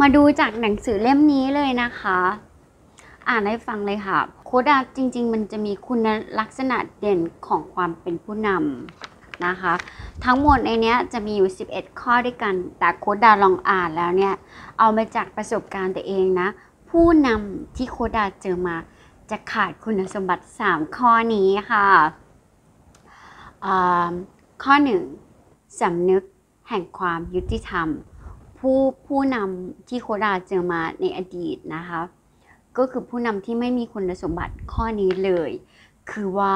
มาดูจากหนังสือเล่มนี้เลยนะคะ อ่านให้ฟังเลยค่ะโคดาจริง ๆ มันจะมีคุณลักษณะเด่นของความเป็นผู้นำนะคะ ทั้งหมดในนี้จะมีอยู่ 11 ข้อด้วยกัน แต่โคดาลองอ่านแล้วเนี่ย เอามาจากประสบการณ์ตัวเองนะ ผู้นำที่โคดาเจอมาจะขาดคุณสมบัติ 3 ข้อนี้ค่ะอ่าข้อ 1สำนึกแห่งความยุติธรรม ผู้ผู้นำที่โคดาเจอมาในอดีตนะคะ ก็คือผู้นำที่ไม่มีคุณสมบัติข้อนี้เลย คือว่า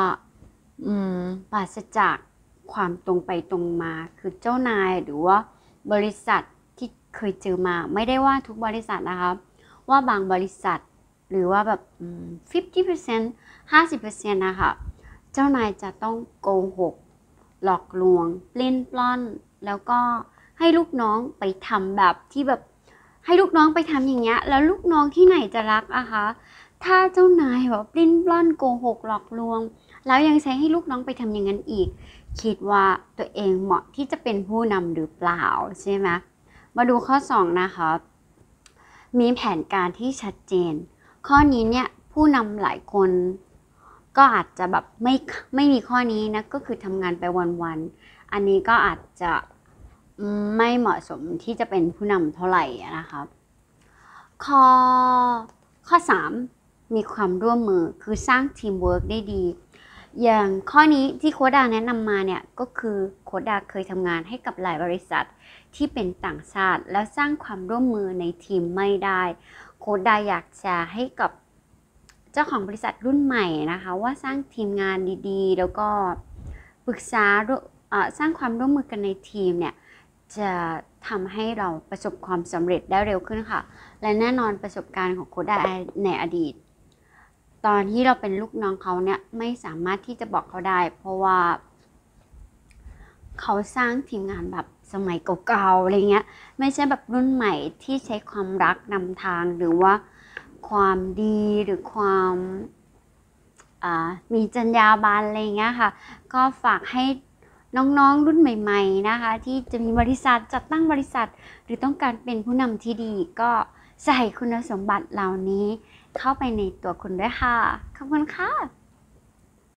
อืมปราศจากความตรงไปตรงมา คือเจ้านายหรือว่าบริษัทที่เคยเจอมา ไม่ได้ว่าทุกบริษัทนะคะ ว่าบางบริษัทหรือว่าแบบอืม50% 50%นะคะเจ้านายจะต้องโกหก หลอกลวง ปลิ้นปล้อน แล้วก็ ให้ลูกน้องไปทำแบบที่แบบให้ลูกน้องไปทำอย่างเงี้ย แล้วลูกน้องที่ไหนจะรักอะคะ ถ้าเจ้านายแบบปลิ้นปล้อนโกหกหลอกลวง แล้วยังใช้ให้ลูกน้องไปทำอย่างนั้นอีก คิดว่าตัวเองเหมาะที่จะเป็นผู้นำหรือเปล่าใช่ไหมมาดูข้อ 2 นะคะ มีแผนการที่ชัดเจน ข้อนี้เนี่ยผู้นำหลายคนก็อาจจะแบบไม่ไม่มีข้อนี้นะก็คือทำงานไปวันๆอันนี้ก็อาจจะ ไม่เหมาะสมที่จะเป็นผู้นำเท่าไหร่นะครับ ข้อข้อ 3 มีความร่วมมือคือสร้างทีมเวิร์กได้ดี อย่างข้อนี้ที่โค้ชดาแนะนำมาเนี่ยก็คือโค้ชดาเคยทำงานให้กับหลายบริษัทที่เป็นต่างชาติ แล้วสร้างความร่วมมือในทีมไม่ได้ โคดาอยากจะให้กับเจ้าของบริษัทรุ่นใหม่นะคะ ว่าสร้างทีมงานดีๆ แล้วก็ปรึกษาสร้างความร่วมมือกันในทีมเนี่ย จะทำให้เราประสบความสำเร็จได้เร็วขึ้นค่ะ และแน่นอนประสบการณ์ของโคดาในอดีต ตอนที่เราเป็นลูกน้องเขาเนี่ยไม่สามารถที่จะบอกเขาได้ เพราะว่า เขาสร้างทีมงานแบบสมัยเก่าๆอะไรเงี้ย ไม่ใช่แบบรุ่นใหม่ที่ใช้ความรักนำทางหรือว่าความดีหรือความมีจรรยาบรรณอะไรเงี้ยค่ะ ก็ฝากให้ น้องๆรุ่นใหม่ ๆนะคะ ที่จะมีบริษัทจัดตั้งบริษัท หรือต้องการเป็นผู้นำที่ดีก็ใส่คุณสมบัติเหล่านี้ เข้าไปในตัวคุณด้วยค่ะ ขอบคุณค่ะ